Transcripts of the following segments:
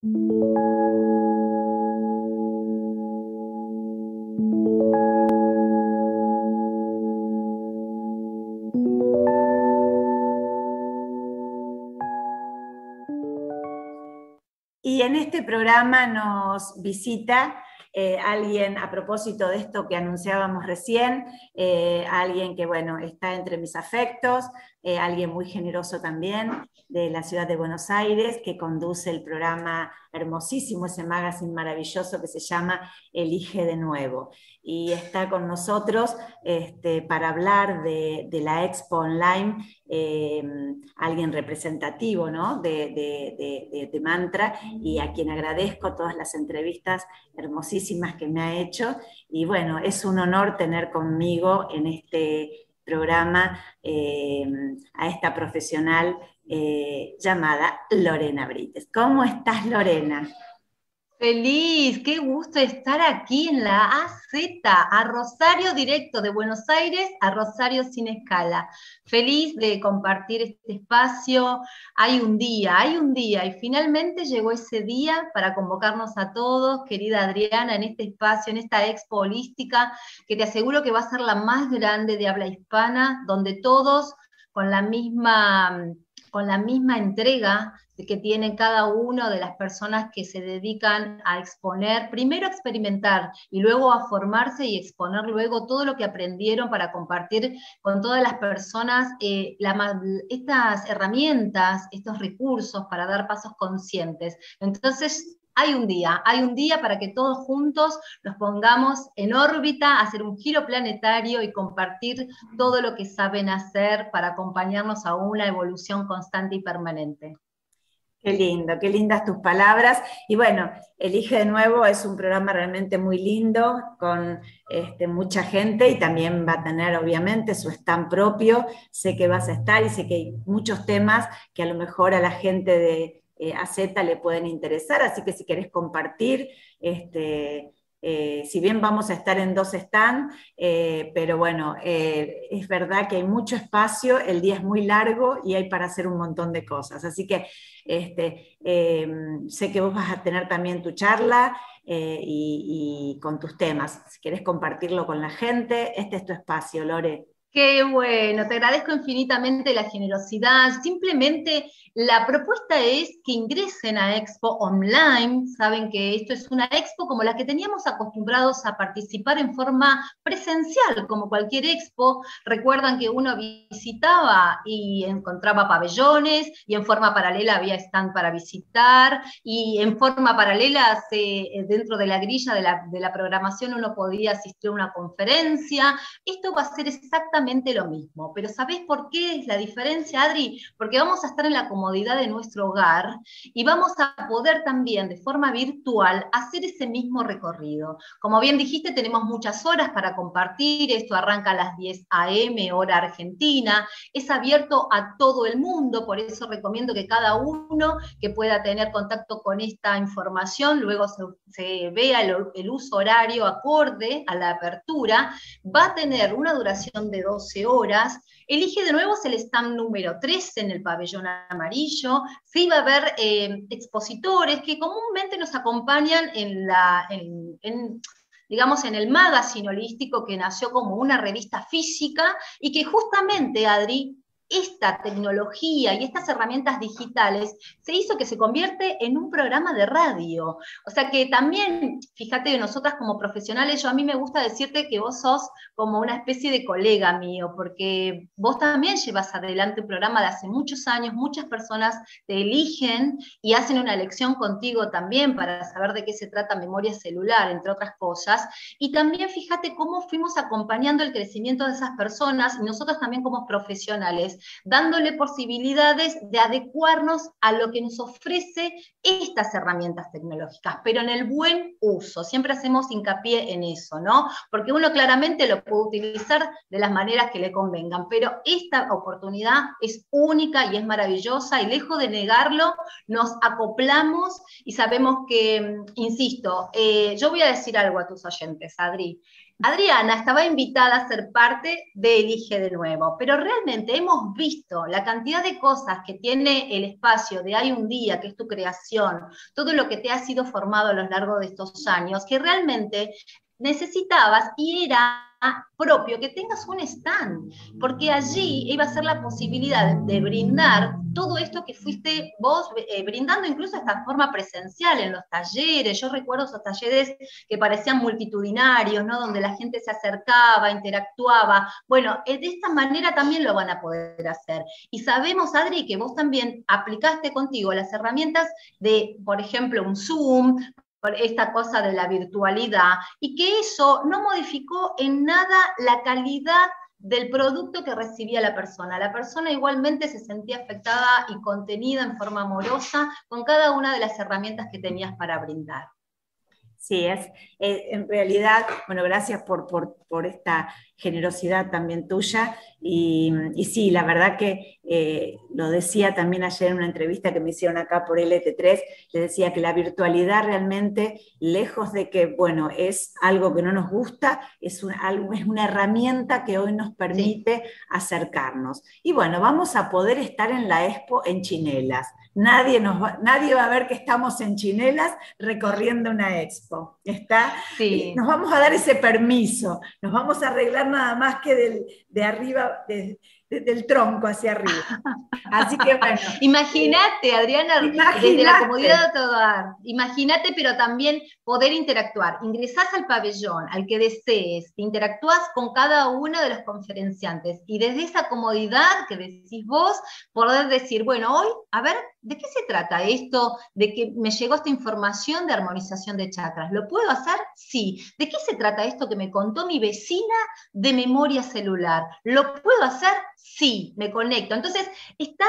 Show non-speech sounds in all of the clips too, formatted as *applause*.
Y en este programa nos visita eh, alguien a propósito de esto que anunciábamos recién, eh, alguien que, bueno, está entre mis afectos, eh, alguien muy generoso también de la ciudad de Buenos Aires, que conduce el programa hermosísimo, ese magazine maravilloso que se llama Elige de nuevo. Y está con nosotros este, para hablar de, la Expo Online, alguien representativo ¿no? de, de Mantra, y a quien agradezco todas las entrevistas hermosísimas que me ha hecho. Y bueno, es un honor tener conmigo en este programa eh, a esta profesional eh, llamada Lorena Brites. ¿Cómo estás, Lorena? Feliz, qué gusto estar aquí en la AZ, a Rosario directo de Buenos Aires a Rosario sin escala. Feliz de compartir este espacio. Hay un día, hay un día y finalmente llegó ese día para convocarnos a todos, querida Adriana, en este espacio, en esta expo holística que te aseguro que va a ser la más grande de habla hispana, donde todos con la misma con la misma entrega que tienen cada una de las personas que se dedican a exponer, primero a experimentar y luego a formarse y exponer luego todo lo que aprendieron para compartir con todas las personas eh, estas herramientas, estos recursos para dar pasos conscientes. Entonces, hay un día, hay un día para que todos juntos nos pongamos en órbita, hacer un giro planetario y compartir todo lo que saben hacer para acompañarnos a una evolución constante y permanente. Qué lindo, qué lindas tus palabras. Y bueno, Elige de nuevo es un programa realmente muy lindo, con este, mucha gente y también va a tener obviamente su stand propio. Sé que vas a estar y sé que hay muchos temas que a lo mejor a la gente de eh, a Z le pueden interesar, así que si querés compartir, este, eh, si bien vamos a estar en dos stands, eh, pero bueno, es verdad que hay mucho espacio, el día es muy largo y hay para hacer un montón de cosas. Así que este, em, sé que vos vas a tener también tu charla y, y, con tus temas. Si querés compartirlo con la gente, este es tu espacio, Lore. Qué bueno, te agradezco infinitamente la generosidad. Simplemente la propuesta es que ingresen a Expo Online. Saben que esto es una expo como la que teníamos acostumbrados a participar en forma presencial, como cualquier expo. Recuerdan que uno visitaba y encontraba pabellones y en forma paralela había stand para visitar y en forma paralela dentro de la grilla de la, de la programación uno podía asistir a una conferencia. Esto va a ser exactamente lo mismo, pero ¿sabés por qué es la diferencia, Adri? Porque vamos a estar en la comodidad de nuestro hogar y vamos a poder también de forma virtual hacer ese mismo recorrido. Como bien dijiste, tenemos muchas horas para compartir, esto arranca a las 10 a.m. hora argentina, es abierto a todo el mundo, por eso recomiendo que cada uno que pueda tener contacto con esta información, luego se, vea el, el uso horario acorde a la apertura, va a tener una duración de 12 horas. Elige de nuevo el stand número 3 en el pabellón amarillo. Sí va a haber eh, expositores que comúnmente nos acompañan en la... digamos, en el magazine holístico que nació como una revista física y que justamente, Adri, esta tecnología y estas herramientas digitales se hizo que se convierte en un programa de radio. O sea que también, fíjate, nosotras como profesionales, yo a mí me gusta decirte que vos sos como una especie de colega mío, porque vos también llevas adelante un programa de hace muchos años, muchas personas te eligen y hacen una lección contigo también para saber de qué se trata memoria celular, entre otras cosas. Y también fíjate cómo fuimos acompañando el crecimiento de esas personas y nosotros también como profesionales dándole posibilidades de adecuarnos a lo que nos ofrece estas herramientas tecnológicas, pero en el buen uso. Siempre hacemos hincapié en eso, ¿no? Porque uno claramente lo puede utilizar de las maneras que le convengan, pero esta oportunidad es única y es maravillosa y lejos de negarlo, nos acoplamos y sabemos que, insisto, eh, yo voy a decir algo a tus oyentes, Adri. Adriana estaba invitada a ser parte de Elige de nuevo, pero realmente hemos visto la cantidad de cosas que tiene el espacio de Hay un día, que es tu creación, todo lo que te ha sido formado a lo largo de estos años, que realmente necesitabas y era propio que tengas un stand, porque allí iba a ser la posibilidad de brindar todo esto que fuiste vos eh, brindando incluso esta forma presencial en los talleres. Yo recuerdo esos talleres que parecían multitudinarios, ¿no? Donde la gente se acercaba, interactuaba. Bueno, eh, de esta manera también lo van a poder hacer. Y sabemos, Adri, que vos también aplicaste contigo las herramientas de, por ejemplo, un Zoom, por esta cosa de la virtualidad y que eso no modificó en nada la calidad del producto que recibía la persona. La persona igualmente se sentía afectada y contenida en forma amorosa con cada una de las herramientas que tenías para brindar. Sí, es, eh, en realidad, bueno, gracias por, por, esta generosidad también tuya. Y, sí, la verdad que eh, lo decía también ayer en una entrevista que me hicieron acá por LT3, le decía que la virtualidad realmente, lejos de que, bueno, es algo que no nos gusta, es, algo, es una herramienta que hoy nos permite acercarnos. Y bueno, vamos a poder estar en la expo en chinelas nadie, nos va, nadie va a ver que estamos en chinelas recorriendo una expo. ¿Está? Sí. Nos vamos a dar ese permiso, nos vamos a arreglar nada más que del, de arriba, del tronco hacia arriba. Así que *laughs* bueno. Imagínate, Adriana, desde la comodidad de todo Imagínate, pero también poder interactuar. Ingresás al pabellón, al que desees, interactúas con cada uno de los conferenciantes y desde esa comodidad que decís vos, poder decir, bueno, hoy, a ver, ¿de qué se trata esto? De que me llegó esta información de armonización de chakras. ¿Lo puedo hacer? Sí. ¿De qué se trata esto que me contó mi vecina de memoria celular? ¿Lo puedo hacer? Sí, me conecto. Entonces, estás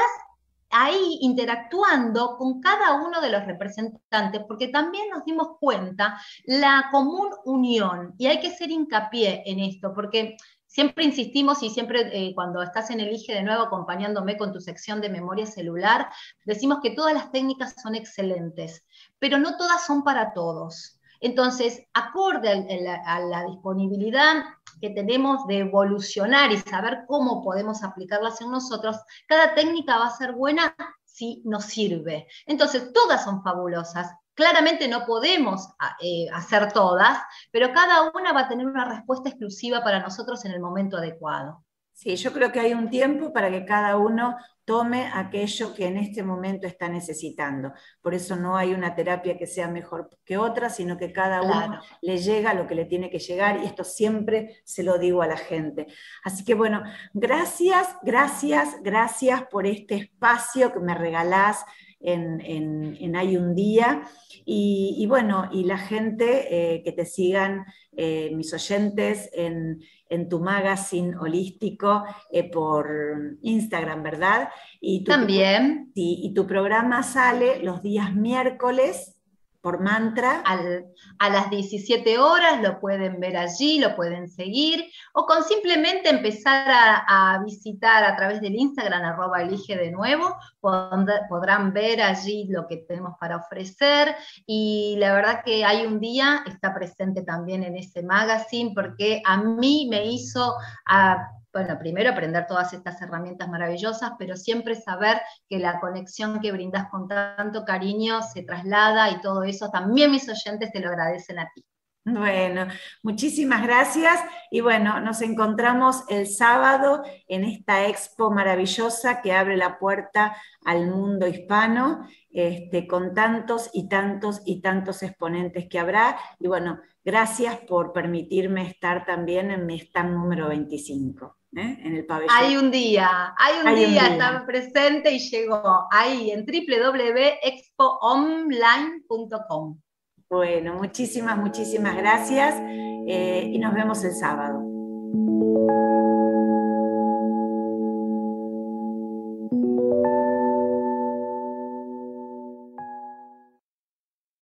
ahí interactuando con cada uno de los representantes, porque también nos dimos cuenta la común unión, y hay que hacer hincapié en esto, porque siempre insistimos y siempre eh, cuando estás en Elige de nuevo acompañándome con tu sección de memoria celular, decimos que todas las técnicas son excelentes, pero no todas son para todos. Entonces, acorde a la, disponibilidad que tenemos de evolucionar y saber cómo podemos aplicarlas en nosotros, cada técnica va a ser buena si nos sirve. Entonces, todas son fabulosas. Claramente no podemos eh, hacer todas, pero cada una va a tener una respuesta exclusiva para nosotros en el momento adecuado. Sí, yo creo que hay un tiempo para que cada uno tome aquello que en este momento está necesitando. Por eso no hay una terapia que sea mejor que otra, sino que cada uno le llega lo que le tiene que llegar y esto siempre se lo digo a la gente. Así que bueno, gracias, gracias, gracias por este espacio que me regalás en, Hay un día. Y, bueno, y la gente eh, que te sigan, eh, mis oyentes, en, tu magazine holístico eh, por Instagram, ¿verdad? Y También. Sí, y tu programa sale los días miércoles por mantra. a las 17 horas lo pueden ver allí, lo pueden seguir, o con simplemente empezar a, visitar a través del Instagram, arroba elige de nuevo, podrán ver allí lo que tenemos para ofrecer. Y la verdad que hay un día, está presente también en ese magazine, porque a mí me hizo... bueno, primero aprender todas estas herramientas maravillosas, pero siempre saber que la conexión que brindas con tanto cariño se traslada y todo eso también mis oyentes te lo agradecen a ti. Bueno, muchísimas gracias y bueno, nos encontramos el sábado en esta expo maravillosa que abre la puerta al mundo hispano, este, con tantos y tantos y tantos exponentes que habrá. Y bueno, gracias por permitirme estar también en mi stand número 25. ¿Eh? en el pabellón. Hay un día, hay un, día, está presente y llegó ahí en www.expoonline.com. Bueno, muchísimas, muchísimas gracias eh, y nos vemos el sábado.